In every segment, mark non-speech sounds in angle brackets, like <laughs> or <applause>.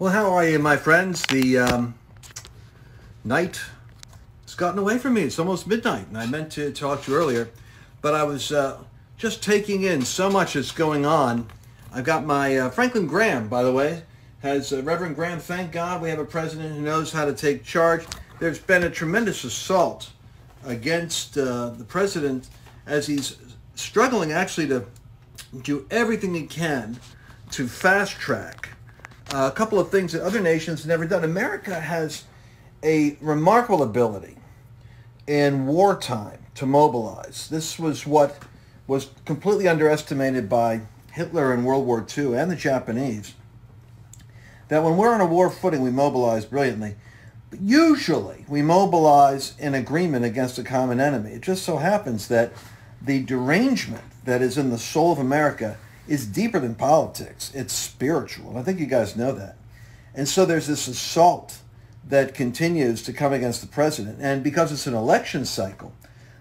Well, how are you, my friends? The um, night has gotten away from me. It's almost midnight, and I meant to talk to you earlier, but I was uh, just taking in so much that's going on. I've got my uh, Franklin Graham, by the way, has uh, Reverend Graham. Thank God we have a president who knows how to take charge. There's been a tremendous assault against uh, the president as he's struggling actually to do everything he can to fast track Uh, a couple of things that other nations never done. America has a remarkable ability in wartime to mobilize. This was what was completely underestimated by Hitler in World War II and the Japanese. That when we're on a war footing, we mobilize brilliantly. But usually, we mobilize in agreement against a common enemy. It just so happens that the derangement that is in the soul of America is deeper than politics. It's spiritual. I think you guys know that. And so there's this assault that continues to come against the president. And because it's an election cycle,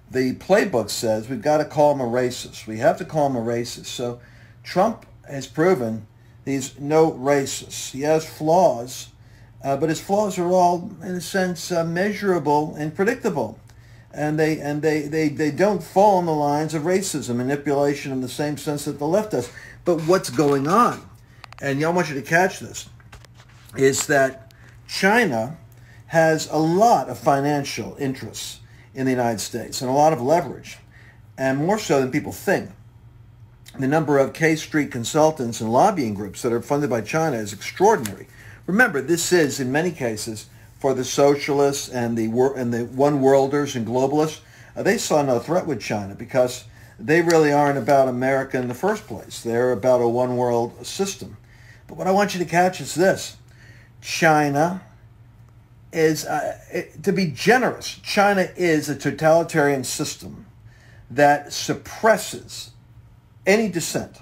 the playbook says we've got to call him a racist. We have to call him a racist. So Trump has proven he's no racist. He has flaws, uh, but his flaws are all, in a sense, uh, measurable and predictable and they and they, they, they don't fall on the lines of racism, manipulation in the same sense that the left does. But what's going on, and y'all want you to catch this, is that China has a lot of financial interests in the United States and a lot of leverage, and more so than people think. The number of K Street consultants and lobbying groups that are funded by China is extraordinary. Remember, this is, in many cases, for the socialists and the and the one worlders and globalists, uh, they saw no threat with China because they really aren't about America in the first place. They're about a one world system. But what I want you to catch is this: China is, uh, it, to be generous, China is a totalitarian system that suppresses any dissent.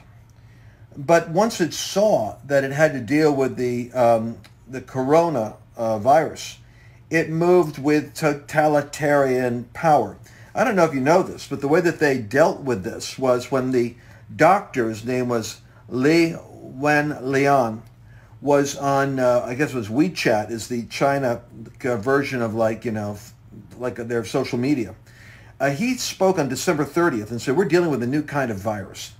But once it saw that it had to deal with the um, the corona uh, virus, it moved with totalitarian power. I don't know if you know this, but the way that they dealt with this was when the doctor's name was Li Wenliang was on, uh, I guess it was WeChat, is the China uh, version of like, you know, like their social media. Uh, he spoke on December 30th and said, we're dealing with a new kind of virus.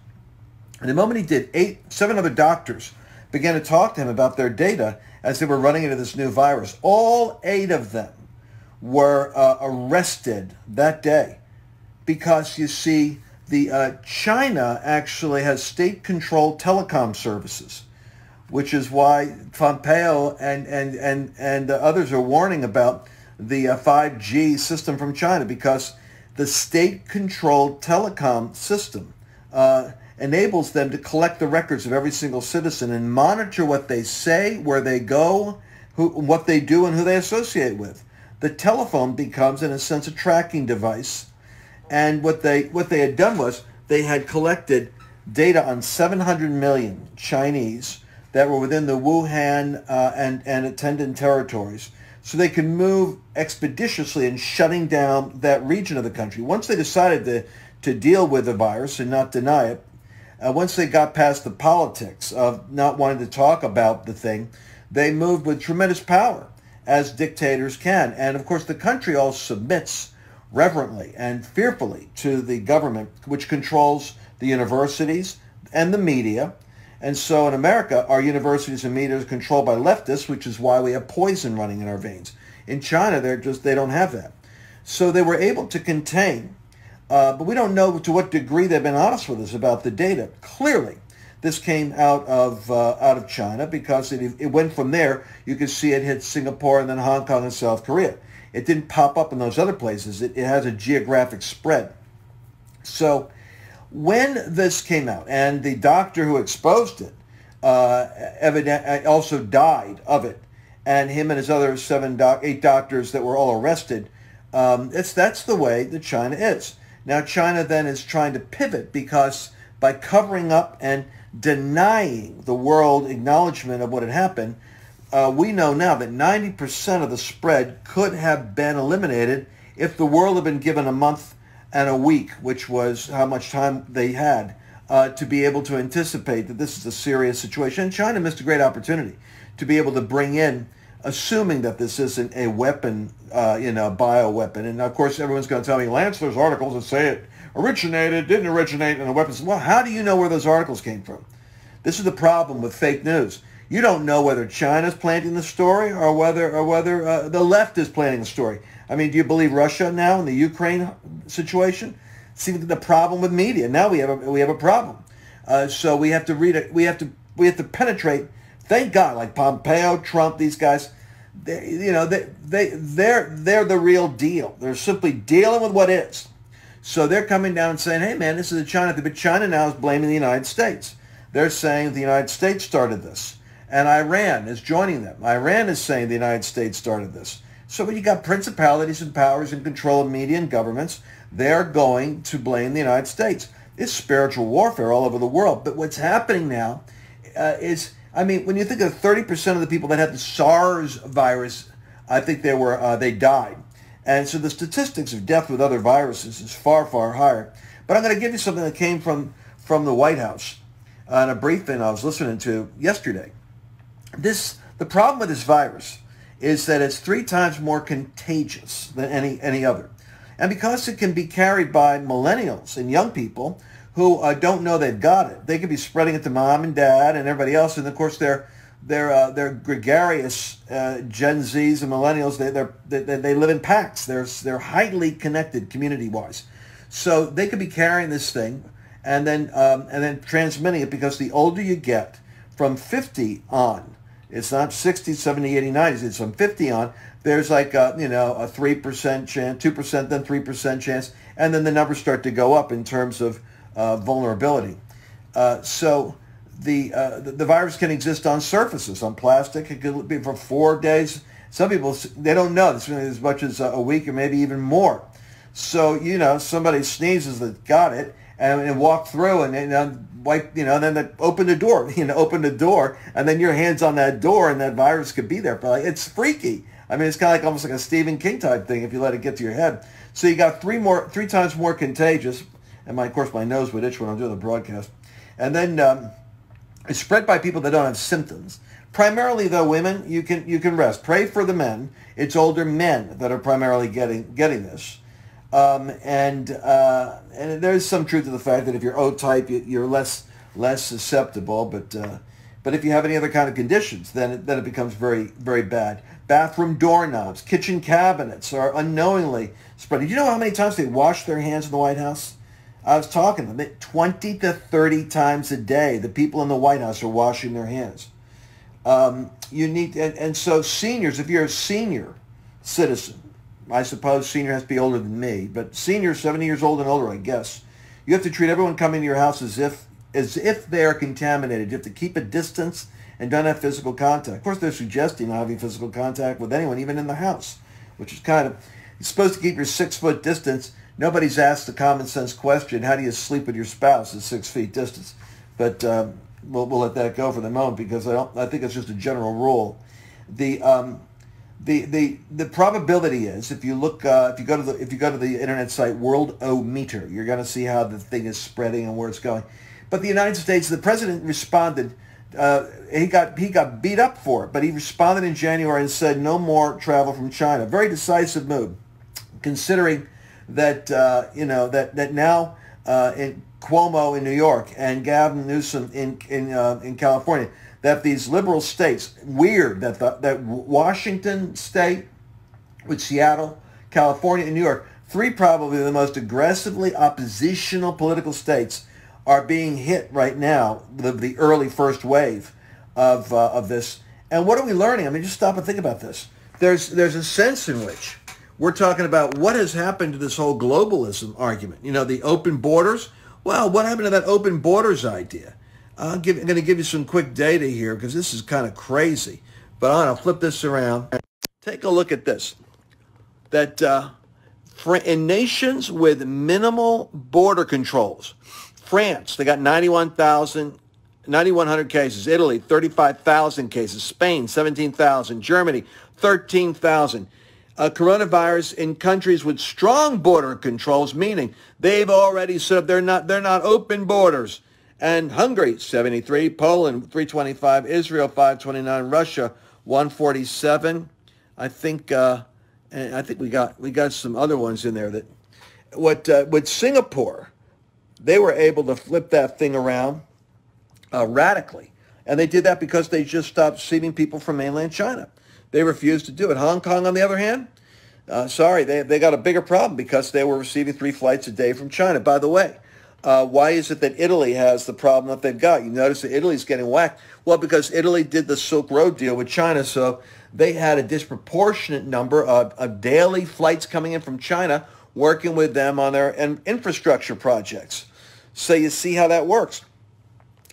And the moment he did, eight, seven other doctors began to talk to him about their data as they were running into this new virus. All eight of them were uh, arrested that day because you see, the uh, China actually has state-controlled telecom services, which is why Pompeo and and and and others are warning about the uh, 5G system from China because the state-controlled telecom system uh, enables them to collect the records of every single citizen and monitor what they say, where they go, who, what they do, and who they associate with. The telephone becomes, in a sense, a tracking device. And what they what they had done was they had collected data on 700 million Chinese that were within the Wuhan uh, and, and attendant territories. So they could move expeditiously in shutting down that region of the country. Once they decided to, to deal with the virus and not deny it, uh, once they got past the politics of not wanting to talk about the thing, they moved with tremendous power, as dictators can. And of course, the country all submits reverently and fearfully to the government, which controls the universities and the media. And so in America, our universities and media are controlled by leftists, which is why we have poison running in our veins. In China, they're just they don't have that. So they were able to contain uh, but we don't know to what degree they've been honest with us about the data. Clearly, this came out of uh, out of China because it, it went from there. You can see it hit Singapore and then Hong Kong and South Korea. It didn't pop up in those other places. It, it has a geographic spread. So when this came out, and the doctor who exposed it uh, evident, uh, also died of it, and him and his other seven doc, eight doctors that were all arrested. Um, it's that's the way that China is. Now China then is trying to pivot because by covering up and denying the world acknowledgement of what had happened, uh, we know now that 90% of the spread could have been eliminated if the world had been given a month and a week, which was how much time they had uh, to be able to anticipate that this is a serious situation. And China missed a great opportunity to be able to bring in, assuming that this isn't a weapon, uh, you know, bioweapon. And of course, everyone's going to tell me, Lance, there's articles that say it originated, didn't originate in a weapons. Well, how do you know where those articles came from? This is the problem with fake news. You don't know whether China's planting the story or whether or whether uh, the left is planting the story. I mean, do you believe Russia now in the Ukraine situation? See the problem with media. Now we have a, we have a problem. Uh, so we have to read it. We have to we have to penetrate. Thank God, like Pompeo, Trump, these guys. They, you know, they they they're they're the real deal. They're simply dealing with what is. So they're coming down and saying, "Hey, man, this is a China thing." But China now is blaming the United States. They're saying the United States started this, and Iran is joining them. Iran is saying the United States started this. So when you got principalities and powers in control of media and governments, they're going to blame the United States. It's spiritual warfare all over the world. But what's happening now uh, is, I mean, when you think of 30% of the people that had the SARS virus, I think they were uh, they died. And so the statistics of death with other viruses is far, far higher. But I'm going to give you something that came from, from the White House on a briefing I was listening to yesterday. This the problem with this virus is that it's three times more contagious than any, any other. And because it can be carried by millennials and young people who uh, don't know they've got it, they could be spreading it to mom and dad and everybody else. And of course, they're they're uh, they're gregarious uh, Gen Zs and millennials. They they they live in packs. They're they're highly connected community wise, so they could be carrying this thing and then um, and then transmitting it because the older you get, from 50 on, it's not 60, 70, 80, 90s. It's from 50 on. There's like a, you know a three percent chance, two percent, then three percent chance, and then the numbers start to go up in terms of vulnerability. Uh, so the, uh, the, the virus can exist on surfaces, on plastic. It could be for four days. Some people they don't know. It's as much as a week or maybe even more. So you know somebody sneezes that got it and, and walk through and, and wipe, you know, then they open the door, <laughs> you know, open the door, and then your hand's on that door, and that virus could be there. But it's freaky. I mean, it's kind of like almost like a Stephen King type thing if you let it get to your head. So you got three more, three times more contagious, and my, of course, my nose would itch when I'm doing the broadcast. And then um, it's spread by people that don't have symptoms. Primarily, though, women, you can you can rest. Pray for the men. It's older men that are primarily getting getting this. Um, and uh, and there's some truth to the fact that if you're O-type, you're less less susceptible. But uh, but if you have any other kind of conditions, then it, then it becomes very very bad. Bathroom doorknobs, kitchen cabinets are unknowingly spreading. Do you know how many times they wash their hands in the White House? I was talking to them. 20 to 30 times a day, the people in the White House are washing their hands. Um, you need, and, and so seniors, if you're a senior citizen, I suppose senior has to be older than me, but senior, 70 years old and older, I guess. You have to treat everyone coming to your house as if as if they are contaminated. You have to keep a distance and don't have physical contact. Of course, they're suggesting not having physical contact with anyone, even in the house, which is kind of, you're supposed to keep your six-foot distance. Nobody's asked the common sense question, how do you sleep with your spouse at six feet distance? But um, we'll, we'll let that go for the moment because I, don't, I think it's just a general rule. The, um, the the the probability is if you look uh, if you go to the if you go to the internet site Worldometer, you're going to see how the thing is spreading and where it's going. But the United States, the president responded. Uh, he got he got beat up for it, but he responded in January and said no more travel from China. Very decisive move, considering that uh, you know that that now uh, in Cuomo in New York and Gavin Newsom in in uh, in California that these liberal states, weird that the, that Washington State with Seattle, California, and New York, three probably the most aggressively oppositional political states, are being hit right now, the, the early first wave of, uh, of this. And what are we learning? I mean, just stop and think about this. There's, there's a sense in which we're talking about what has happened to this whole globalism argument. You know, the open borders. Well, what happened to that open borders idea? I'm, give, I'm going to give you some quick data here because this is kind of crazy. But I'm going to flip this around. Take a look at this. That uh, in nations with minimal border controls, France, they got 91,000 9,100 cases. Italy, 35,000 cases. Spain, 17,000. Germany, 13,000. Uh, coronavirus in countries with strong border controls, meaning they've already said they're not they're not open borders And Hungary, 73. Poland, 325. Israel, 529. Russia, 147. I think uh, I think we got we got some other ones in there that what uh, with Singapore, they were able to flip that thing around uh, radically, and they did that because they just stopped receiving people from mainland China. They refused to do it. Hong Kong, on the other hand, uh, sorry, they, they got a bigger problem because they were receiving three flights a day from China. By the way, uh, why is it that Italy has the problem that they've got? You notice that Italy's getting whacked. Well, because Italy did the Silk Road deal with China, so they had a disproportionate number of, of daily flights coming in from China, working with them on their and infrastructure projects. So you see how that works.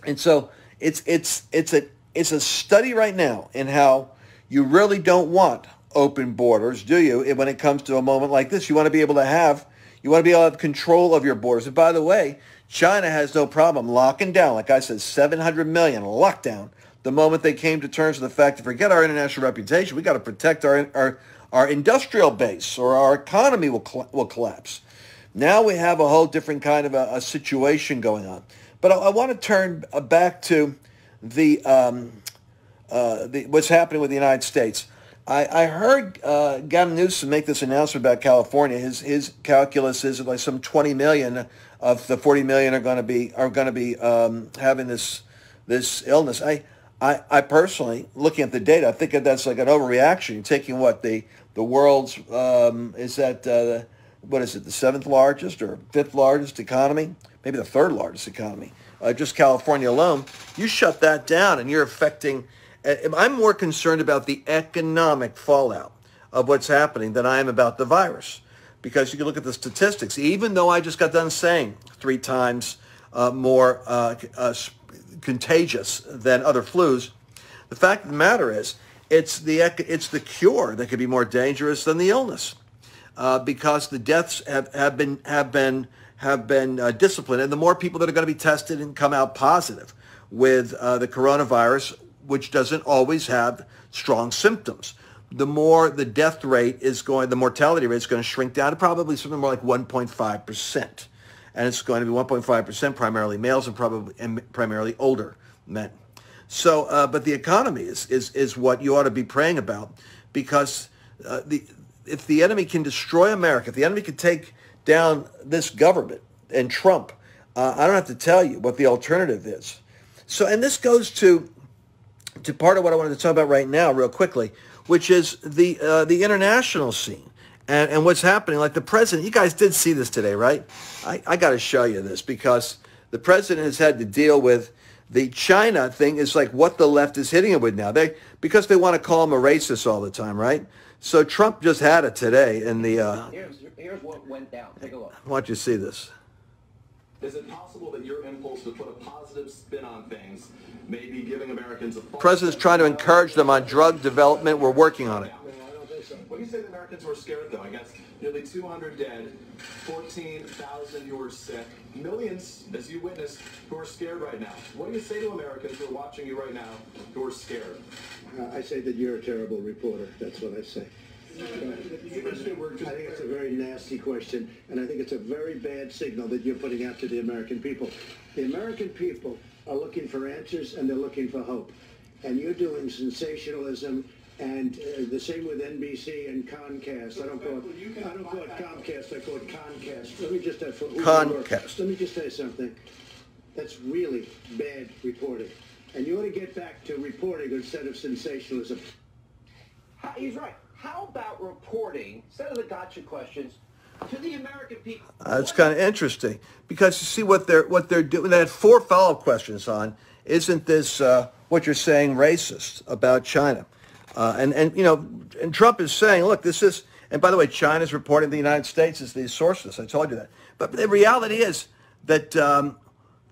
And so it's it's it's a it's a study right now in how you really don't want open borders, do you? When it comes to a moment like this, you want to be able to have you want to be able to have control of your borders. And by the way, China has no problem locking down, like I said, 700 million lockdown. The moment they came to terms with the fact that forget our international reputation, we got to protect our our our industrial base or our economy will will collapse. Now we have a whole different kind of a, a situation going on. But I, I, want to turn back to the, um, uh, the what's happening with the United States. I, I heard uh, Gavin Newsom make this announcement about California. His his calculus is like some 20 million of the 40 million are going to be are going to be um, having this this illness. I, I I personally looking at the data, I think that that's like an overreaction. You're taking what the the world's um, is that uh, what is it the seventh largest or fifth largest economy, maybe the third largest economy, uh, just California alone. You shut that down, and you're affecting I'm more concerned about the economic fallout of what's happening than I am about the virus. Because you can look at the statistics. Even though I just got done saying three times uh, more uh, uh, contagious than other flus, the fact of the matter is it's the, it's the cure that could be more dangerous than the illness. Uh, because the deaths have, have been, have been, have been uh, disciplined. And the more people that are going to be tested and come out positive with uh, the coronavirus which doesn't always have strong symptoms. The more the death rate is going, the mortality rate is going to shrink down to probably something more like 1.5%. And it's going to be 1.5% primarily males and probably and primarily older men. So, uh, but the economy is, is, is what you ought to be praying about because uh, the, if the enemy can destroy America, if the enemy can take down this government and Trump, uh, I don't have to tell you what the alternative is. So, and this goes to to part of what I wanted to talk about right now, real quickly, which is the uh, the international scene and, and what's happening. Like the president, you guys did see this today, right? I, I got to show you this because the president has had to deal with the China thing is like what the left is hitting him with now. They because they want to call him a racist all the time, right? So Trump just had it today in the. Uh, here's, here's what went down. Take a look. Why don't you see this? Is it possible that your impulse to put a positive spin on things may be giving Americans a President's trying to encourage them on drug development. We're working on it. When you say the Americans were scared, though, I guess nearly 200 dead, 14,000 who are sick, millions, as you witnessed, who are scared right now. What do you say to Americans who are watching you right now who are scared? Uh, I say that you're a terrible reporter. That's what I say. I think it's a very nasty question, and I think it's a very bad signal that you're putting out to the American people. The American people are looking for answers, and they're looking for hope. And you're doing sensationalism, and uh, the same with NBC and Comcast. I don't call it, I don't call it Comcast, I call it Concast. Let me just, uh, for, Concast. Let me just say something. That's really bad reporting. And you ought to get back to reporting instead of sensationalism. He's right. How about reporting, instead of the gotcha questions, to the American people? Uh, it's kind of interesting because you see what they're what they're doing. They had four follow-up questions on. Isn't this uh, what you're saying racist about China? Uh, and and you know, and Trump is saying, look, this is. And by the way, China's reporting the United States as the sources. I told you that. But the reality is that um,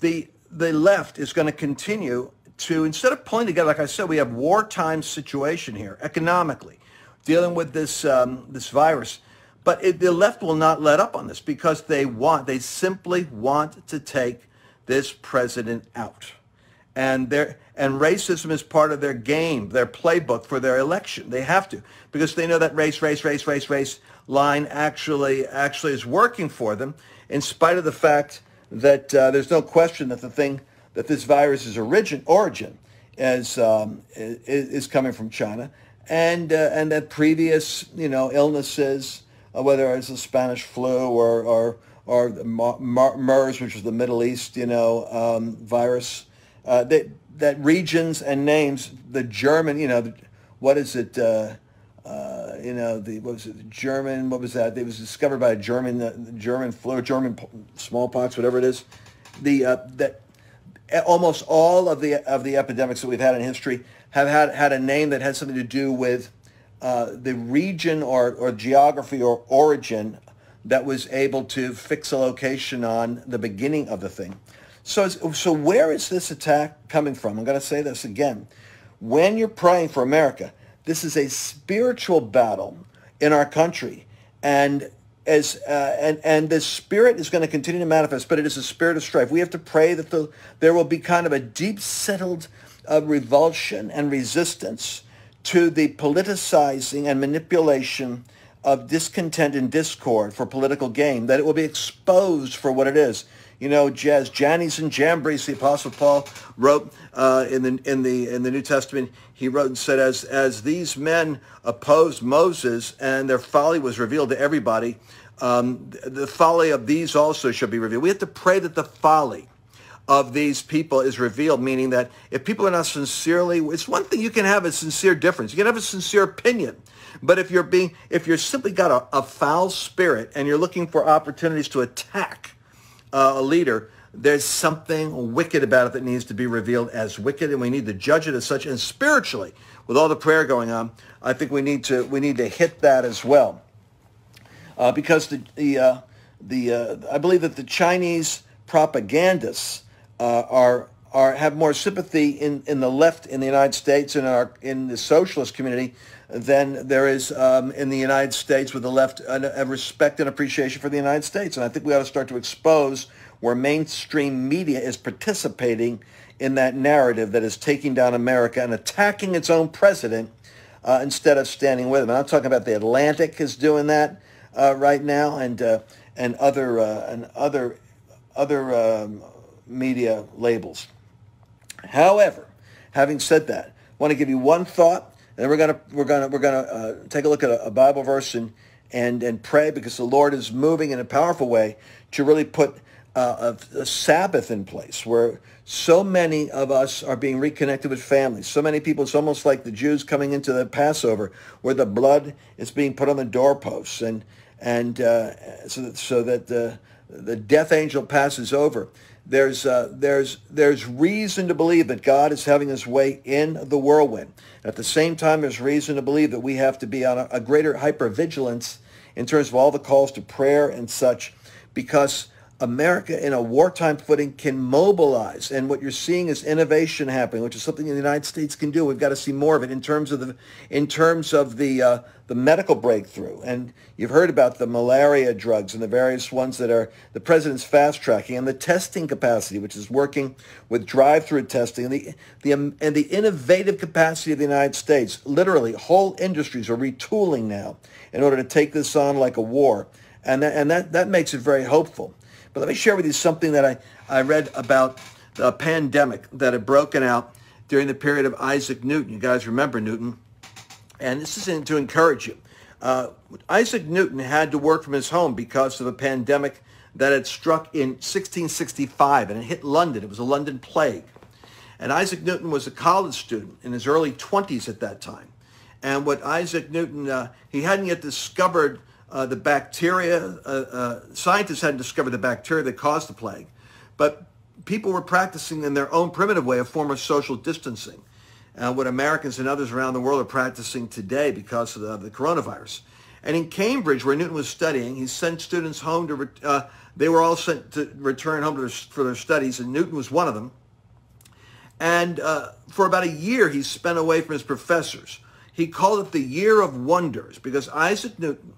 the the left is going to continue to instead of pulling together. Like I said, we have wartime situation here economically dealing with this um, this virus. But it, the left will not let up on this because they want, they simply want to take this president out. And they and racism is part of their game, their playbook for their election. They have to because they know that race, race, race, race, race line actually actually is working for them, in spite of the fact that uh, there's no question that the thing that this virus's origin origin is um, is, is coming from China, and uh, and that previous you know illnesses, uh, whether it's the Spanish flu or or or MERS, which was the Middle East you know um, virus, uh, that that regions and names, the German you know, what is it? Uh, uh, you know, the what was it? The German. What was that? It was discovered by a German, uh, German flu, German smallpox, whatever it is. The that almost all of the of the epidemics that we've had in history have had had a name that had something to do with uh, the region or or geography or origin that was able to fix a location on the beginning of the thing. So so where is this attack coming from? I'm going to say this again. When you're praying for America this is a spiritual battle in our country, and as uh, and and the spirit is going to continue to manifest, but it is a spirit of strife. We have to pray that the, there will be kind of a deep settled uh, revulsion and resistance to the politicizing and manipulation of discontent and discord for political gain. That it will be exposed for what it is you know, jazz, Jannes and Jambres, the Apostle Paul wrote uh, in the in the in the New Testament. He wrote and said, as as these men opposed Moses and their folly was revealed to everybody, um, the folly of these also shall be revealed. We have to pray that the folly of these people is revealed, meaning that if people are not sincerely, it's one thing you can have a sincere difference. You can have a sincere opinion. But if you're being, if you're simply got a, a foul spirit and you're looking for opportunities to attack uh, a leader, there's something wicked about it that needs to be revealed as wicked, and we need to judge it as such. And spiritually, with all the prayer going on, I think we need to we need to hit that as well, uh, because the the uh, the uh, I believe that the Chinese propagandists uh, are are have more sympathy in, in the left in the United States and our in the socialist community than there is um, in the United States with the left a, a respect and appreciation for the United States. And I think we ought to start to expose where mainstream media is participating in that narrative that is taking down America and attacking its own president uh, instead of standing with him. And I'm talking about the Atlantic is doing that uh, right now, and uh, and other uh, and other other um, media labels. However, having said that, I want to give you one thought and then we're gonna we're gonna we're gonna uh, take a look at a, a, Bible verse and and and pray because the Lord is moving in a powerful way to really put uh, a, a, Sabbath in place where so many of us are being reconnected with families. So many people, it's almost like the Jews coming into the Passover where the blood is being put on the doorposts and and uh, so that, so that the the death angel passes over there's, uh, there's, there's reason to believe that God is having his way in the whirlwind. At the same time, there's reason to believe that we have to be on a, a greater hypervigilance in terms of all the calls to prayer and such because America in a wartime footing can mobilize. And what you're seeing is innovation happening, which is something the United States can do. We've got to see more of it in terms of the in terms of the uh, the medical breakthrough. And you've heard about the malaria drugs and the various ones that are the president's fast tracking and the testing capacity, which is working with drive-through testing and the the um, and the innovative capacity of the United States. Literally, whole industries are retooling now in order to take this on like a war. And that, and that, that makes it very hopeful. But let me share with you something that I, I read about the pandemic that had broken out during the period of Isaac Newton. You guys remember Newton. And this is to encourage you. Uh, Isaac Newton had to work from his home because of a pandemic that had struck in 1665 and it hit London. It was a London plague. And Isaac Newton was a college student in his early 20s at that time. And what Isaac Newton, uh, he hadn't yet discovered uh, the bacteria, uh, uh, scientists hadn't discovered the bacteria that caused the plague, but people were practicing in their own primitive way a form of social distancing, uh, what Americans and others around the world are practicing today because of the, of the coronavirus. And in Cambridge, where Newton was studying, he sent students home to, uh, they were all sent to return home to their, for their studies, and Newton was one of them. And uh, for about a year, he spent away from his professors. He called it the Year of Wonders because Isaac Newton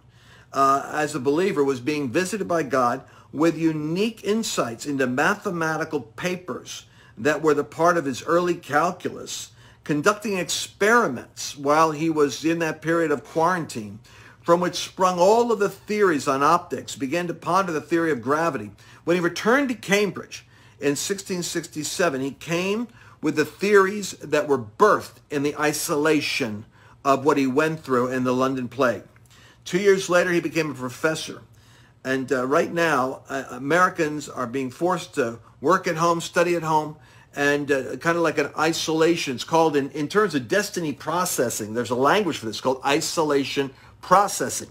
uh, as a believer was being visited by God with unique insights into mathematical papers that were the part of his early calculus, conducting experiments while he was in that period of quarantine, from which sprung all of the theories on optics, began to ponder the theory of gravity. When he returned to Cambridge, in 1667, he came with the theories that were birthed in the isolation of what he went through in the London plague. Two years later, he became a professor. And uh, right now, uh, Americans are being forced to work at home, study at home, and uh, kind of like an isolation. It's called, in, in terms of destiny processing, there's a language for this called isolation processing.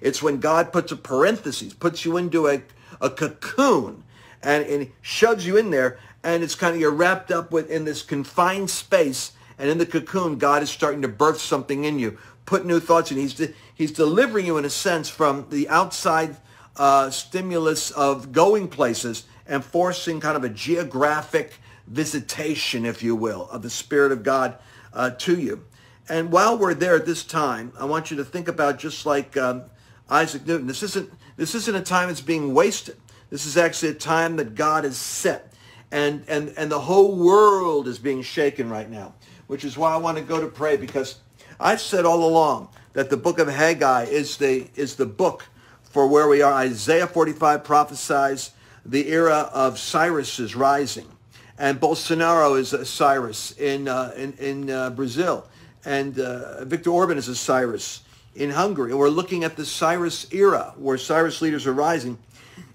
It's when God puts a parenthesis, puts you into a, a cocoon, and, and shoves you in there, and it's kind of you're wrapped up with in this confined space, and in the cocoon, God is starting to birth something in you, put new thoughts in. He's de- he's delivering you in a sense from the outside uh, stimulus of going places and forcing kind of a geographic visitation, if you will, of the Spirit of God uh, to you. And while we're there at this time, I want you to think about just like um, Isaac Newton. This isn't this isn't a time that's being wasted. This is actually a time that God has set. And, and, and the whole world is being shaken right now, which is why I want to go to pray because I've said all along that the book of Haggai is the, is the book for where we are. Isaiah 45 prophesies the era of Cyrus's rising. And Bolsonaro is a Cyrus in, uh, in, in uh, Brazil. And uh, Viktor Orban is a Cyrus in Hungary. And we're looking at the Cyrus era where Cyrus leaders are rising.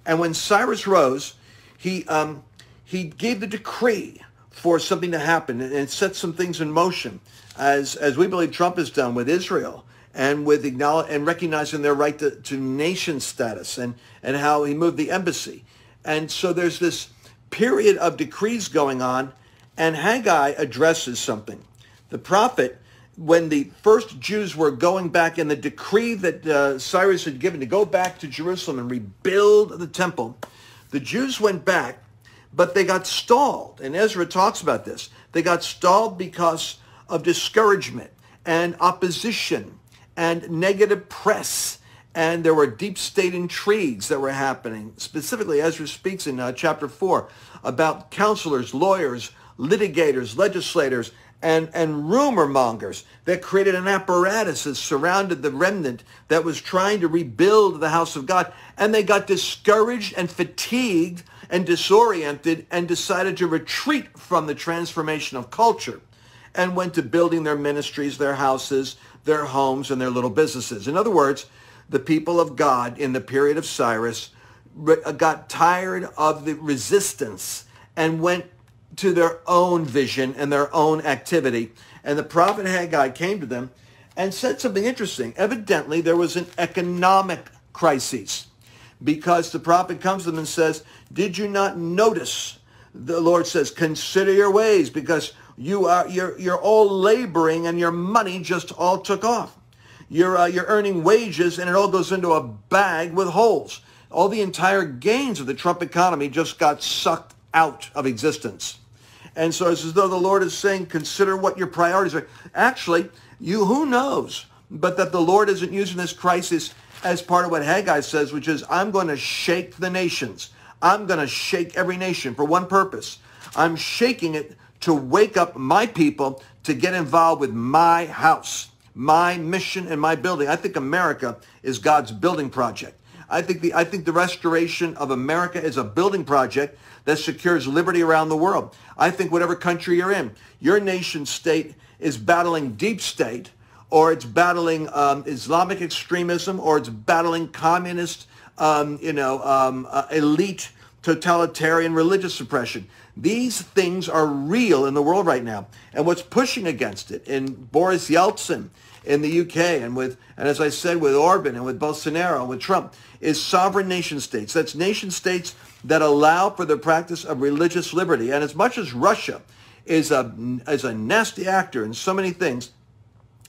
And when Cyrus rose, he, um, he gave the decree for something to happen and set some things in motion, as, as we believe Trump has done with Israel and with acknowledge, and recognizing their right to, to nation status and, and how he moved the embassy. And so there's this period of decrees going on, and Haggai addresses something. The prophet, when the first Jews were going back in the decree that uh, Cyrus had given to go back to Jerusalem and rebuild the temple, the Jews went back, but they got stalled. And Ezra talks about this. They got stalled because of discouragement and opposition and negative press and there were deep state intrigues that were happening. Specifically, Ezra speaks in uh, chapter 4 about counselors, lawyers, litigators, legislators, and, and rumor mongers that created an apparatus that surrounded the remnant that was trying to rebuild the house of God. And they got discouraged and fatigued and disoriented and decided to retreat from the transformation of culture and went to building their ministries, their houses, their homes, and their little businesses. In other words, the people of God in the period of Cyrus uh, got tired of the resistance and went to their own vision and their own activity. And the prophet Haggai came to them and said something interesting. Evidently, there was an economic crisis because the prophet comes to them and says, did you not notice? The Lord says, consider your ways because you are, you're, you're all laboring and your money just all took off. You're, uh, you're earning wages and it all goes into a bag with holes. All the entire gains of the Trump economy just got sucked out of existence. And so it's as though the Lord is saying, consider what your priorities are. Actually, you, who knows, but that the Lord isn't using this crisis as part of what Haggai says, which is, I'm going to shake the nations. I'm going to shake every nation for one purpose. I'm shaking it to wake up my people to get involved with my house my mission and my building. I think America is God's building project. I think the I think the restoration of America is a building project that secures liberty around the world. I think whatever country you're in, your nation state is battling deep state, or it's battling um, Islamic extremism, or it's battling communist, um, you know, um, uh, elite totalitarian religious suppression. These things are real in the world right now. And what's pushing against it in Boris Yeltsin in the UK and with, and as I said, with Orban and with Bolsonaro and with Trump is sovereign nation states. That's nation states that allow for the practice of religious liberty. And as much as Russia is a, is a nasty actor in so many things,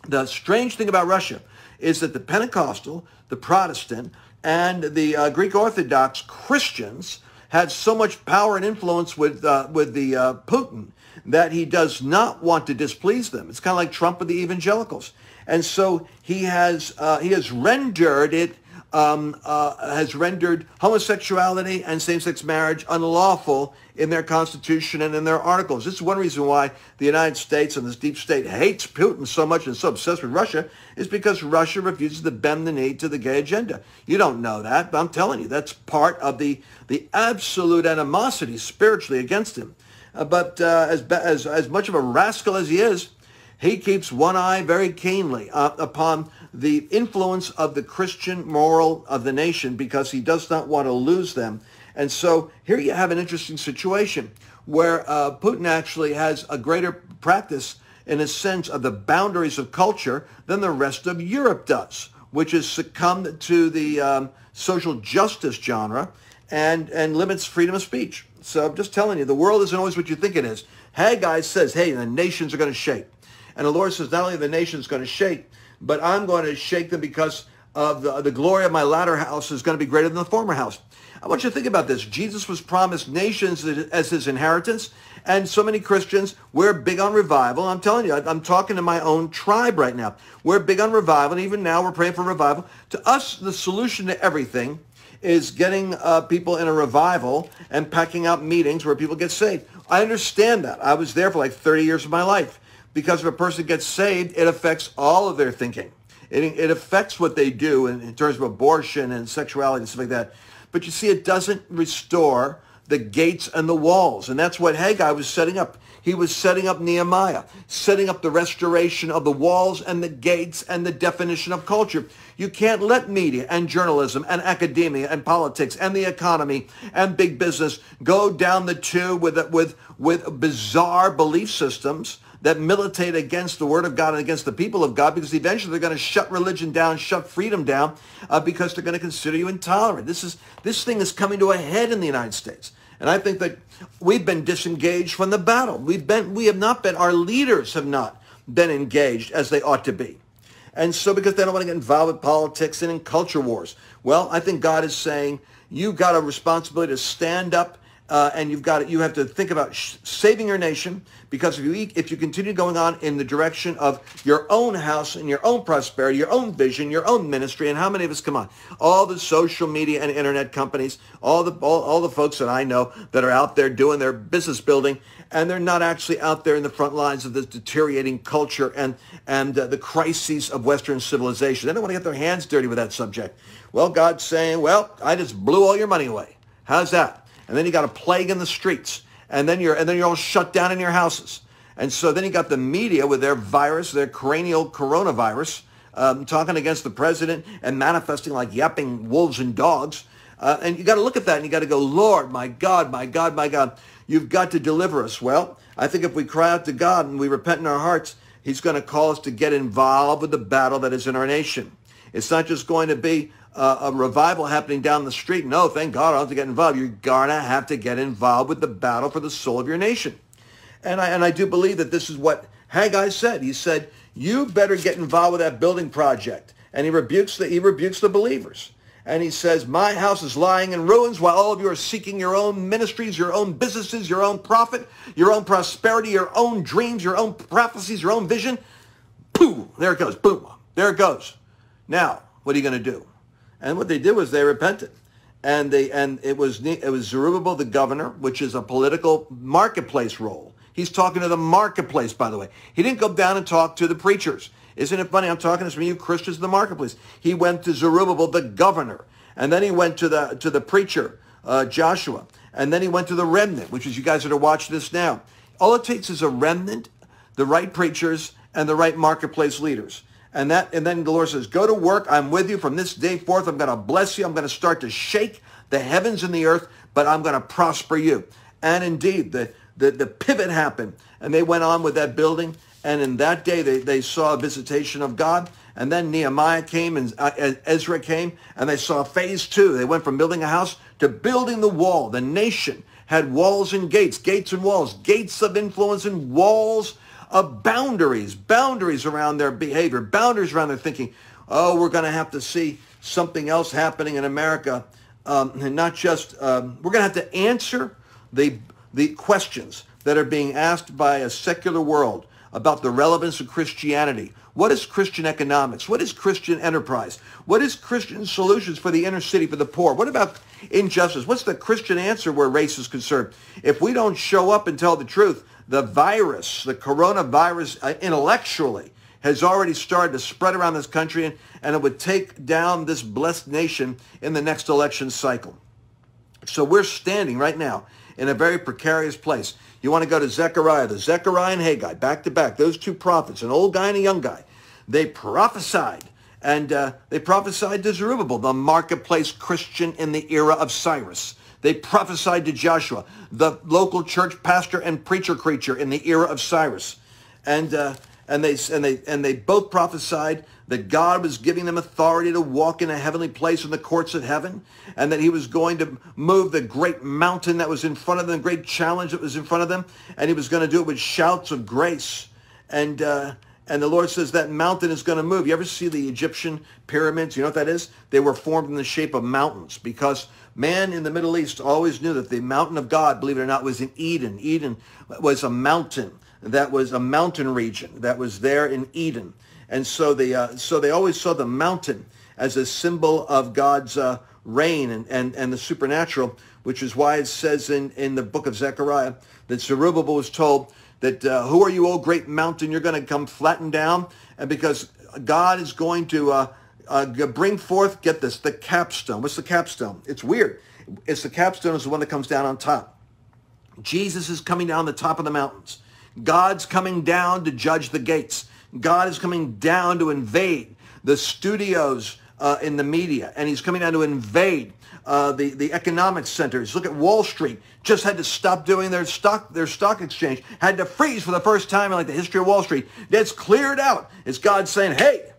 the strange thing about Russia is that the Pentecostal, the Protestant, and the uh, Greek Orthodox Christians had so much power and influence with, uh, with the uh, Putin that he does not want to displease them. It's kind of like Trump with the evangelicals. And so he has, uh, he has rendered it um, uh, has rendered homosexuality and same-sex marriage unlawful in their constitution and in their articles. This is one reason why the United States and this deep state hates Putin so much and is so obsessed with Russia is because Russia refuses to bend the knee to the gay agenda. You don't know that, but I'm telling you, that's part of the, the absolute animosity spiritually against him. Uh, but uh, as, as, as much of a rascal as he is, he keeps one eye very keenly uh, upon the influence of the Christian moral of the nation because he does not want to lose them. And so here you have an interesting situation where uh, Putin actually has a greater practice in a sense of the boundaries of culture than the rest of Europe does, which has succumbed to the um, social justice genre and, and limits freedom of speech. So I'm just telling you, the world isn't always what you think it is. Haggai says, hey, the nations are going to shake. And the Lord says, not only the nations going to shake, but I'm going to shake them because of the, the glory of my latter house is going to be greater than the former house. I want you to think about this. Jesus was promised nations as his inheritance. And so many Christians, we're big on revival. I'm telling you, I'm talking to my own tribe right now. We're big on revival. And even now we're praying for revival. To us, the solution to everything is getting uh, people in a revival and packing out meetings where people get saved. I understand that. I was there for like 30 years of my life because if a person gets saved, it affects all of their thinking. It, it affects what they do in, in terms of abortion and sexuality and stuff like that. But you see, it doesn't restore the gates and the walls. And that's what Haggai was setting up. He was setting up Nehemiah, setting up the restoration of the walls and the gates and the definition of culture. You can't let media and journalism and academia and politics and the economy and big business go down the tube with, with, with bizarre belief systems that militate against the word of God and against the people of God because eventually they're going to shut religion down, shut freedom down uh, because they're going to consider you intolerant. This is this thing is coming to a head in the United States. And I think that we've been disengaged from the battle. We've been we have not been our leaders have not been engaged as they ought to be. And so because they don't want to get involved with politics and in culture wars. Well, I think God is saying you've got a responsibility to stand up uh, and you've got you have to think about saving your nation because if you if you continue going on in the direction of your own house and your own prosperity, your own vision, your own ministry, and how many of us come on? All the social media and internet companies, all the all, all the folks that I know that are out there doing their business building, and they're not actually out there in the front lines of this deteriorating culture and and uh, the crises of Western civilization. They don't want to get their hands dirty with that subject. Well, God's saying, well, I just blew all your money away. How's that? and then you got a plague in the streets, and then you're and then you're all shut down in your houses. And so then you got the media with their virus, their cranial coronavirus, um, talking against the president and manifesting like yapping wolves and dogs. Uh, and you got to look at that and you got to go, Lord, my God, my God, my God, you've got to deliver us. Well, I think if we cry out to God and we repent in our hearts, he's going to call us to get involved with the battle that is in our nation. It's not just going to be uh, a revival happening down the street. No, thank God I don't have to get involved. You're going to have to get involved with the battle for the soul of your nation. And I, and I do believe that this is what Haggai said. He said, you better get involved with that building project. And he rebukes the, he rebukes the believers. And he says, my house is lying in ruins while all of you are seeking your own ministries, your own businesses, your own profit, your own prosperity, your own dreams, your own prophecies, your own vision. Pooh, there it goes. Boom, there it goes. Now, what are you going to do? And what they did was they repented. And they and it was it was Zerubbabel the governor, which is a political marketplace role. He's talking to the marketplace, by the way. He didn't go down and talk to the preachers. Isn't it funny? I'm talking to some of you Christians in the marketplace. He went to Zerubbabel the governor, and then he went to the to the preacher uh, Joshua, and then he went to the remnant, which is you guys that are watching this now. All it takes is a remnant, the right preachers, and the right marketplace leaders. And that, and then the Lord says, go to work. I'm with you from this day forth. I'm going to bless you. I'm going to start to shake the heavens and the earth, but I'm going to prosper you. And indeed, the, the, the pivot happened. And they went on with that building. And in that day, they, they saw a visitation of God. And then Nehemiah came and uh, Ezra came, and they saw phase two. They went from building a house to building the wall. The nation had walls and gates, gates and walls, gates of influence and walls of boundaries, boundaries around their behavior, boundaries around their thinking. Oh, we're going to have to see something else happening in America, um, and not just um, we're going to have to answer the the questions that are being asked by a secular world about the relevance of Christianity. What is Christian economics? What is Christian enterprise? What is Christian solutions for the inner city, for the poor? What about injustice? What's the Christian answer where race is concerned? If we don't show up and tell the truth, the virus, the coronavirus uh, intellectually has already started to spread around this country and, and it would take down this blessed nation in the next election cycle. So we're standing right now in a very precarious place. You want to go to Zechariah, the Zechariah and Haggai, back to back, those two prophets, an old guy and a young guy. They prophesied, and uh, they prophesied to Zerubbabel, the marketplace Christian in the era of Cyrus. They prophesied to Joshua, the local church pastor and preacher creature in the era of Cyrus. And, uh, and, they, and, they, and they both prophesied that God was giving them authority to walk in a heavenly place in the courts of heaven, and that he was going to move the great mountain that was in front of them, the great challenge that was in front of them, and he was going to do it with shouts of grace. And, uh, and the Lord says that mountain is going to move. You ever see the Egyptian pyramids? You know what that is? They were formed in the shape of mountains because man in the Middle East always knew that the mountain of God, believe it or not, was in Eden. Eden was a mountain that was a mountain region that was there in Eden. And so they, uh, so they always saw the mountain as a symbol of God's uh, reign and, and, and the supernatural, which is why it says in, in the book of Zechariah that Zerubbabel was told that, uh, who are you, O great mountain? You're going to come flatten down. And because God is going to uh, uh, bring forth, get this, the capstone. What's the capstone? It's weird. It's the capstone is the one that comes down on top. Jesus is coming down the top of the mountains. God's coming down to judge the gates. God is coming down to invade the studios uh, in the media, and he's coming down to invade uh, the, the economic centers. Look at Wall Street. Just had to stop doing their stock, their stock exchange. Had to freeze for the first time in like the history of Wall Street. It's cleared out. It's God saying, hey,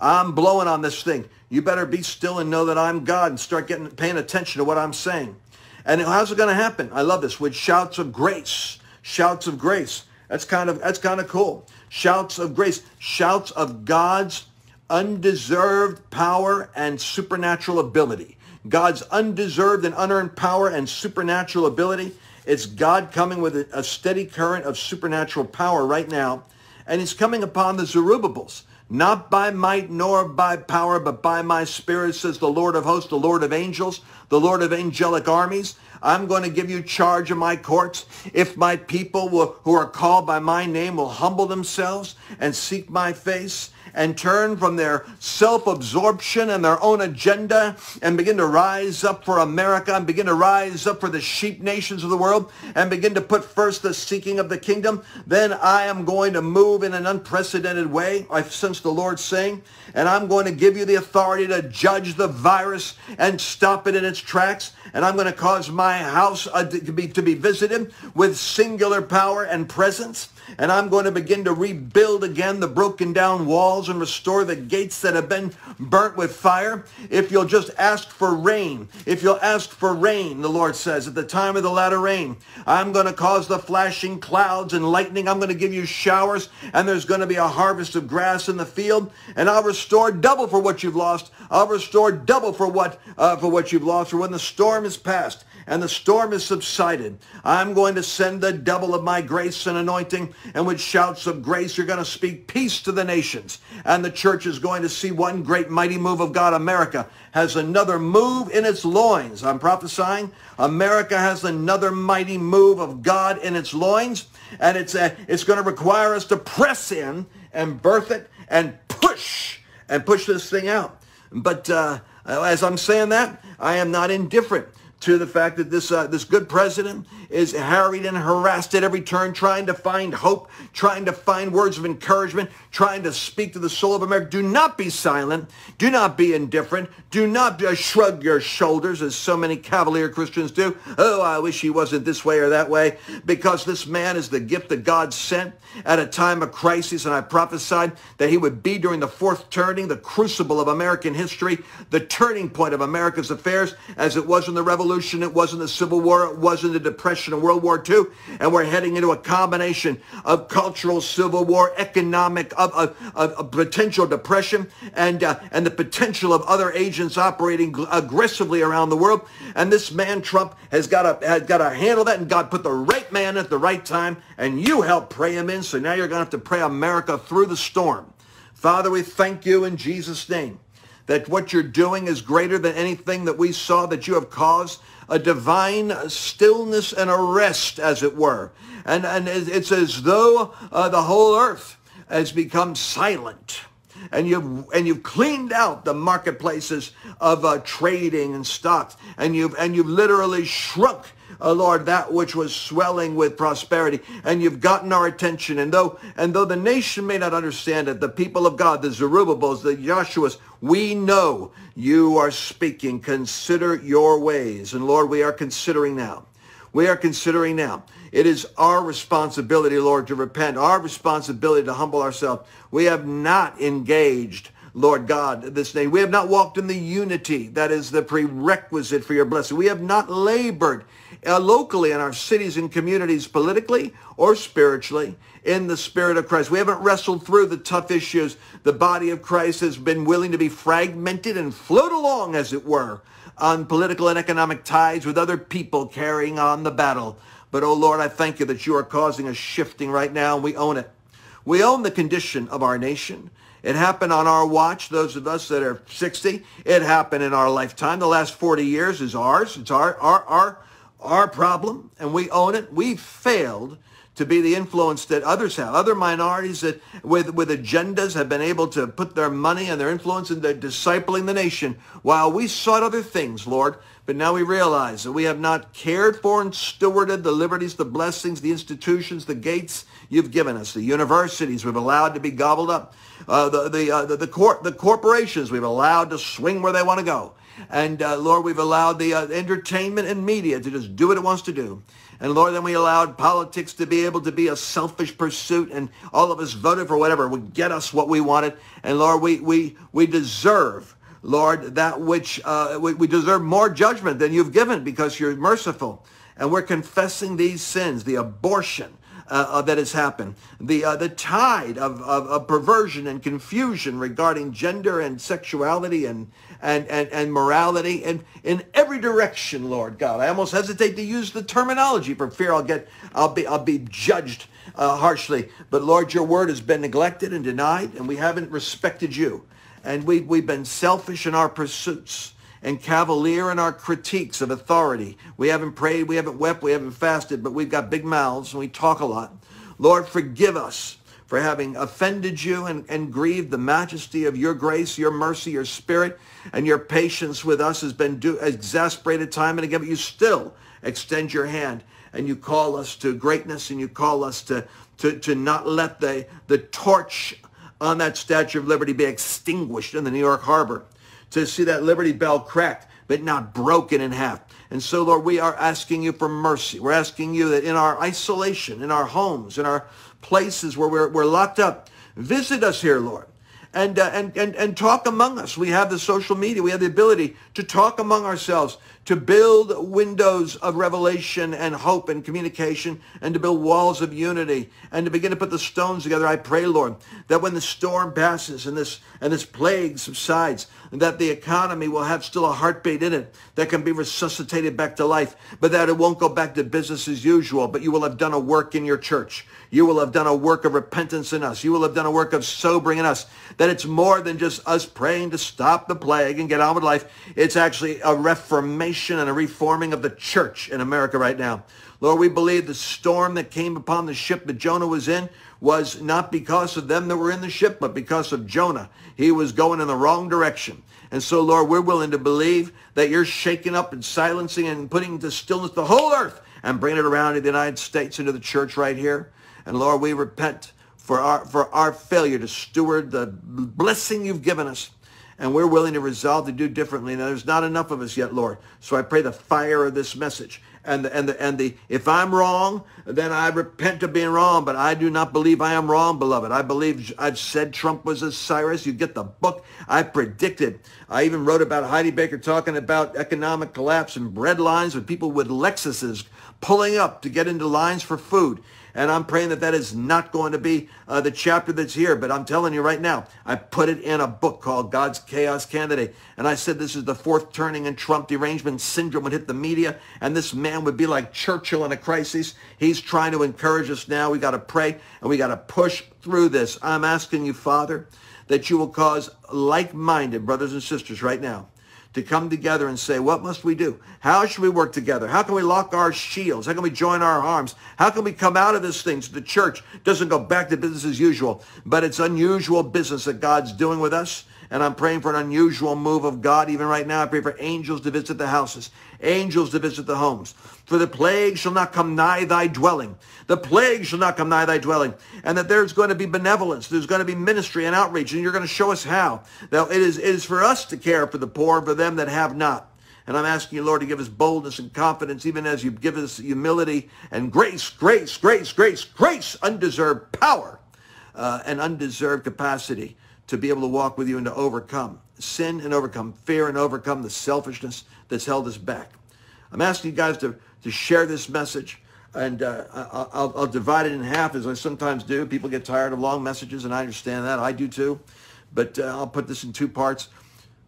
I'm blowing on this thing. You better be still and know that I'm God and start getting paying attention to what I'm saying. And how's it going to happen? I love this with shouts of grace. Shouts of grace. That's kind of that's kind of cool shouts of grace, shouts of God's undeserved power and supernatural ability. God's undeserved and unearned power and supernatural ability. It's God coming with a steady current of supernatural power right now. And he's coming upon the Zerubbabels, not by might nor by power, but by my spirit, says the Lord of hosts, the Lord of angels, the Lord of angelic armies. I'm going to give you charge of my courts. If my people will, who are called by my name will humble themselves and seek my face and turn from their self-absorption and their own agenda and begin to rise up for America and begin to rise up for the sheep nations of the world and begin to put first the seeking of the kingdom, then I am going to move in an unprecedented way. I sense the Lord saying, and I'm going to give you the authority to judge the virus and stop it in its tracks. And I'm going to cause my house uh, to, be, to be visited with singular power and presence and I'm going to begin to rebuild again the broken down walls and restore the gates that have been burnt with fire. If you'll just ask for rain, if you'll ask for rain, the Lord says, at the time of the latter rain, I'm going to cause the flashing clouds and lightning. I'm going to give you showers, and there's going to be a harvest of grass in the field, and I'll restore double for what you've lost. I'll restore double for what uh, for what you've lost. For when the storm is past, and the storm has subsided, I'm going to send the double of my grace and anointing, and with shouts of grace, you're going to speak peace to the nations. And the church is going to see one great mighty move of God. America has another move in its loins. I'm prophesying. America has another mighty move of God in its loins, and it's, a, it's going to require us to press in and birth it and push and push this thing out. But uh, as I'm saying that, I am not indifferent to the fact that this uh, this good president is harried and harassed at every turn, trying to find hope, trying to find words of encouragement, trying to speak to the soul of America. Do not be silent. Do not be indifferent. Do not uh, shrug your shoulders as so many cavalier Christians do. Oh, I wish he wasn't this way or that way, because this man is the gift that God sent at a time of crisis, and I prophesied that he would be during the fourth turning, the crucible of American history, the turning point of America's affairs, as it was in the Revolution it wasn't the Civil War, it wasn't the Depression and World War II, and we're heading into a combination of cultural civil war, economic, of, of, of potential depression, and, uh, and the potential of other agents operating aggressively around the world. And this man, Trump, has got to, has got to handle that, and God put the right man at the right time, and you helped pray him in, so now you're going to have to pray America through the storm Father, we thank you in Jesus' name that what you're doing is greater than anything that we saw, that you have caused a divine stillness and a rest, as it were. And, and it's as though uh, the whole earth has become silent and you've and you've cleaned out the marketplaces of uh, trading and stocks, and you've and you've literally shrunk uh, Lord, that which was swelling with prosperity, and you've gotten our attention. And though and though the nation may not understand it, the people of God, the Zerubbabels, the Joshuas, we know you are speaking. Consider your ways. And Lord, we are considering now. We are considering now. It is our responsibility, Lord, to repent, our responsibility to humble ourselves. We have not engaged Lord God, this day. We have not walked in the unity that is the prerequisite for your blessing. We have not labored Uh, locally in our cities and communities, politically or spiritually, in the spirit of Christ. We haven't wrestled through the tough issues. The body of Christ has been willing to be fragmented and float along, as it were, on political and economic ties with other people carrying on the battle. But, oh Lord, I thank you that you are causing a shifting right now, and we own it. We own the condition of our nation. It happened on our watch, those of us that are 60. It happened in our lifetime. The last 40 years is ours. It's our, our, our, our problem, and we own it. We failed to be the influence that others have. Other minorities that with, with agendas have been able to put their money and their influence into discipling the nation while we sought other things, Lord. But now we realize that we have not cared for and stewarded the liberties, the blessings, the institutions, the gates you've given us, the universities we've allowed to be gobbled up, uh, the, the, uh, the, the, cor- the corporations we've allowed to swing where they want to go. And uh, Lord, we've allowed the uh, entertainment and media to just do what it wants to do. And Lord, then we allowed politics to be able to be a selfish pursuit and all of us voted for whatever would get us what we wanted. And Lord, we, we, we deserve, Lord, that which uh, we, we deserve more judgment than you've given because you're merciful. And we're confessing these sins, the abortion, uh, uh, that has happened. The, uh, the tide of, of, of, perversion and confusion regarding gender and sexuality and, and, and, and morality and in every direction, Lord God. I almost hesitate to use the terminology for fear I'll get, I'll be, I'll be judged uh, harshly. But Lord, your word has been neglected and denied and we haven't respected you. And we, we've been selfish in our pursuits and cavalier in our critiques of authority. We haven't prayed, we haven't wept, we haven't fasted, but we've got big mouths and we talk a lot. Lord, forgive us for having offended you and, and grieved the majesty of your grace, your mercy, your spirit, and your patience with us has been do, exasperated time and again, but you still extend your hand and you call us to greatness and you call us to, to, to not let the, the torch on that Statue of Liberty be extinguished in the New York harbor, to see that Liberty Bell cracked but not broken in half. And so, Lord, we are asking you for mercy. We're asking you that in our isolation, in our homes, in our places where we're, we're locked up. Visit us here, Lord. And, uh, and, and, and talk among us. We have the social media. We have the ability to talk among ourselves, to build windows of revelation and hope and communication, and to build walls of unity, and to begin to put the stones together. I pray, Lord, that when the storm passes and this, and this plague subsides, that the economy will have still a heartbeat in it that can be resuscitated back to life, but that it won't go back to business as usual, but you will have done a work in your church. You will have done a work of repentance in us. You will have done a work of sobering in us. That it's more than just us praying to stop the plague and get on with life. It's actually a reformation and a reforming of the church in America right now. Lord, we believe the storm that came upon the ship that Jonah was in was not because of them that were in the ship, but because of Jonah. He was going in the wrong direction. And so, Lord, we're willing to believe that you're shaking up and silencing and putting to stillness the whole earth and bringing it around to the United States into the church right here. And Lord, we repent for our, for our failure to steward the blessing you've given us. And we're willing to resolve to do differently. Now, there's not enough of us yet, Lord. So I pray the fire of this message and the, and the, and the, if I'm wrong, then I repent of being wrong, but I do not believe I am wrong, beloved. I believe I've said Trump was a Cyrus. You get the book. I predicted. I even wrote about Heidi Baker talking about economic collapse and bread lines with people with Lexuses pulling up to get into lines for food. And I'm praying that that is not going to be uh, the chapter that's here. But I'm telling you right now, I put it in a book called God's Chaos Candidate. And I said this is the fourth turning and Trump derangement syndrome would hit the media. And this man would be like Churchill in a crisis. He's trying to encourage us now. We got to pray and we got to push through this. I'm asking you, Father, that you will cause like-minded brothers and sisters right now to come together and say, what must we do? How should we work together? How can we lock our shields? How can we join our arms? How can we come out of this thing so the church doesn't go back to business as usual? But it's unusual business that God's doing with us. And I'm praying for an unusual move of God even right now. I pray for angels to visit the houses, angels to visit the homes. For the plague shall not come nigh thy dwelling. The plague shall not come nigh thy dwelling. And that there's going to be benevolence. There's going to be ministry and outreach. And you're going to show us how. Now, it is, it is for us to care for the poor for them that have not. And I'm asking you, Lord, to give us boldness and confidence, even as you give us humility and grace, grace, grace, grace, grace, undeserved power uh, and undeserved capacity to be able to walk with you and to overcome sin and overcome fear and overcome the selfishness that's held us back. I'm asking you guys to, to share this message and uh, I'll, I'll divide it in half as I sometimes do. People get tired of long messages and I understand that. I do too. But uh, I'll put this in two parts.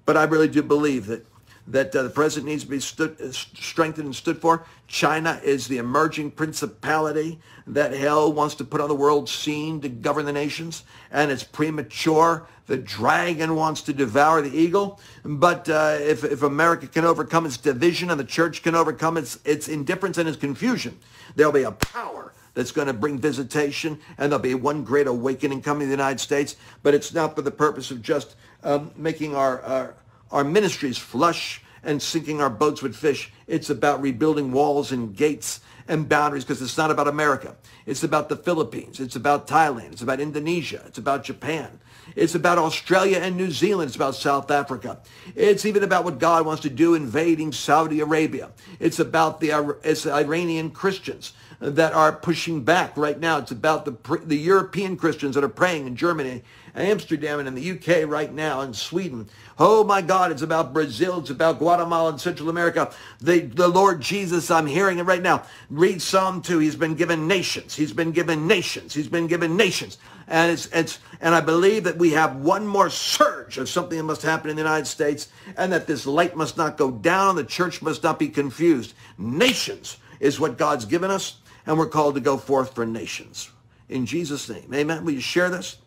But I really do believe that that uh, the president needs to be stood, uh, strengthened and stood for. China is the emerging principality that hell wants to put on the world scene to govern the nations, and it's premature. The dragon wants to devour the eagle, but uh, if, if America can overcome its division and the church can overcome its, its indifference and its confusion, there'll be a power that's going to bring visitation, and there'll be one great awakening coming to the United States, but it's not for the purpose of just um, making our, our our ministries flush and sinking our boats with fish. It's about rebuilding walls and gates and boundaries because it's not about America. It's about the Philippines. It's about Thailand. It's about Indonesia. It's about Japan. It's about Australia and New Zealand. It's about South Africa. It's even about what God wants to do invading Saudi Arabia. It's about the it's Iranian Christians that are pushing back right now. It's about the, the European Christians that are praying in Germany Amsterdam and in the UK right now and Sweden. Oh my God, it's about Brazil. It's about Guatemala and Central America. The, the Lord Jesus, I'm hearing it right now. Read Psalm 2. He's been given nations. He's been given nations. He's been given nations. And it's, it's, and I believe that we have one more surge of something that must happen in the United States and that this light must not go down. The church must not be confused. Nations is what God's given us and we're called to go forth for nations. In Jesus' name. Amen. Will you share this?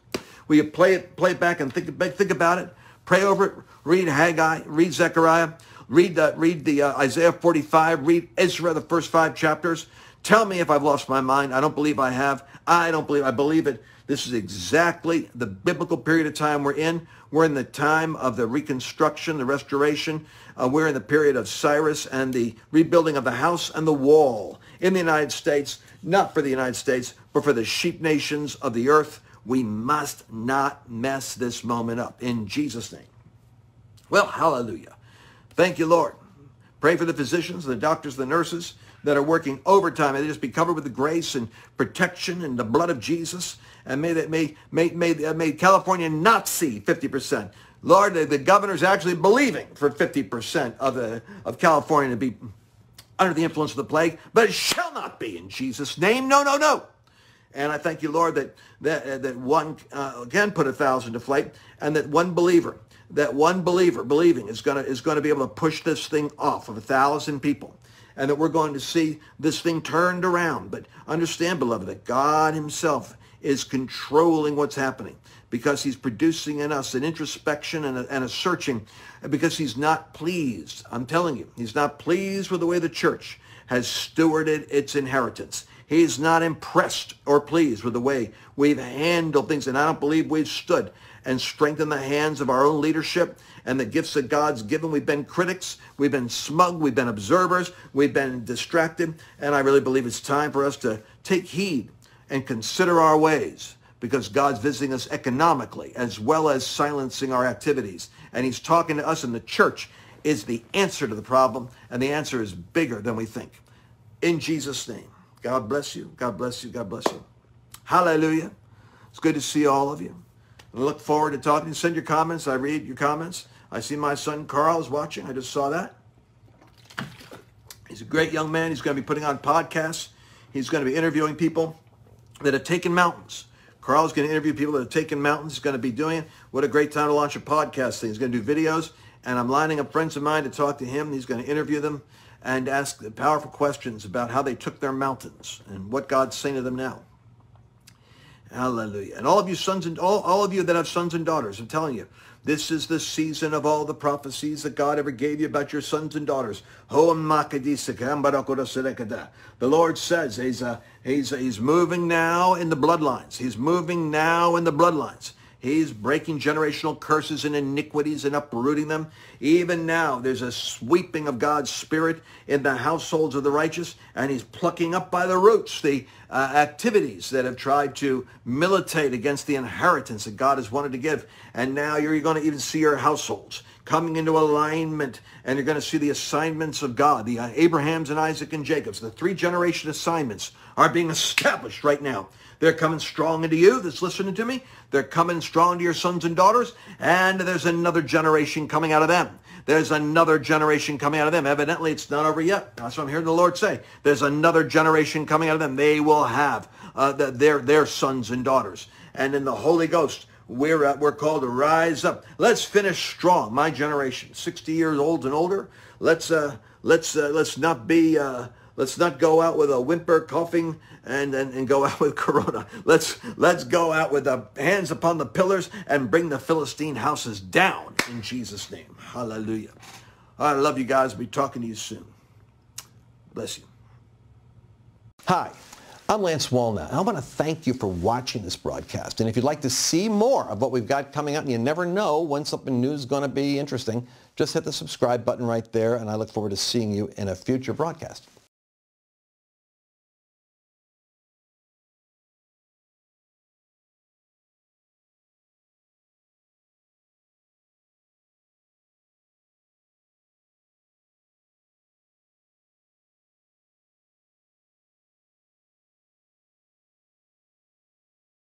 Will you play it, play it back and think, think about it? Pray over it. Read Haggai. Read Zechariah. Read the, read the uh, Isaiah 45. Read Ezra, the first five chapters. Tell me if I've lost my mind. I don't believe I have. I don't believe I believe it. This is exactly the biblical period of time we're in. We're in the time of the reconstruction, the restoration. Uh, we're in the period of Cyrus and the rebuilding of the house and the wall in the United States, not for the United States, but for the sheep nations of the earth. We must not mess this moment up in Jesus' name. Well, hallelujah. Thank you, Lord. Pray for the physicians, the doctors, the nurses that are working overtime. May they just be covered with the grace and protection and the blood of Jesus. And may that may may may, uh, may California not see 50%. Lord, the, the governor's actually believing for 50% of the of California to be under the influence of the plague, but it shall not be in Jesus' name. No, no, no. And I thank you, Lord, that that, uh, that one uh, can put a thousand to flight, and that one believer, that one believer believing is gonna is gonna be able to push this thing off of a thousand people, and that we're going to see this thing turned around. But understand, beloved, that God Himself is controlling what's happening because He's producing in us an introspection and a, and a searching, because He's not pleased. I'm telling you, He's not pleased with the way the church has stewarded its inheritance. He's not impressed or pleased with the way we've handled things. And I don't believe we've stood and strengthened the hands of our own leadership and the gifts that God's given. We've been critics. We've been smug. We've been observers. We've been distracted. And I really believe it's time for us to take heed and consider our ways because God's visiting us economically as well as silencing our activities. And he's talking to us in the church is the answer to the problem. And the answer is bigger than we think. In Jesus' name. God bless you. God bless you. God bless you. Hallelujah. It's good to see all of you. I look forward to talking. Send your comments. I read your comments. I see my son Carl is watching. I just saw that. He's a great young man. He's going to be putting on podcasts. He's going to be interviewing people that have taken mountains. Carl is going to interview people that have taken mountains. He's going to be doing it. What a great time to launch a podcast thing. He's going to do videos, and I'm lining up friends of mine to talk to him. He's going to interview them and ask powerful questions about how they took their mountains and what God's saying to them now. Hallelujah. And all of you sons and all, all of you that have sons and daughters, I'm telling you, this is the season of all the prophecies that God ever gave you about your sons and daughters. The Lord says he's, uh, he's, he's moving now in the bloodlines. He's moving now in the bloodlines. He's breaking generational curses and iniquities and uprooting them. Even now, there's a sweeping of God's Spirit in the households of the righteous, and he's plucking up by the roots the uh, activities that have tried to militate against the inheritance that God has wanted to give. And now you're going to even see your households coming into alignment, and you're going to see the assignments of God, the uh, Abrahams and Isaac and Jacobs, the three generation assignments are being established right now. They're coming strong into you that's listening to me. They're coming strong to your sons and daughters. And there's another generation coming out of them. There's another generation coming out of them. Evidently, it's not over yet. That's what I'm hearing the Lord say. There's another generation coming out of them. They will have uh, the, their, their sons and daughters. And in the Holy Ghost, we're, we're called to rise up. Let's finish strong. My generation, 60 years old and older. Let's, uh, let's, uh, let's not be... Uh, Let's not go out with a whimper, coughing, and, and, and go <laughs> out with corona. Let's, let's go out with the hands upon the pillars and bring the Philistine houses down in Jesus' name. Hallelujah. I love you guys. I'll be talking to you soon. Bless you. Hi. I'm Lance Wallnau. I want to thank you for watching this broadcast. And if you'd like to see more of what we've got coming up, and you never know when something new is going to be interesting, just hit the subscribe button right there, and I look forward to seeing you in a future broadcast.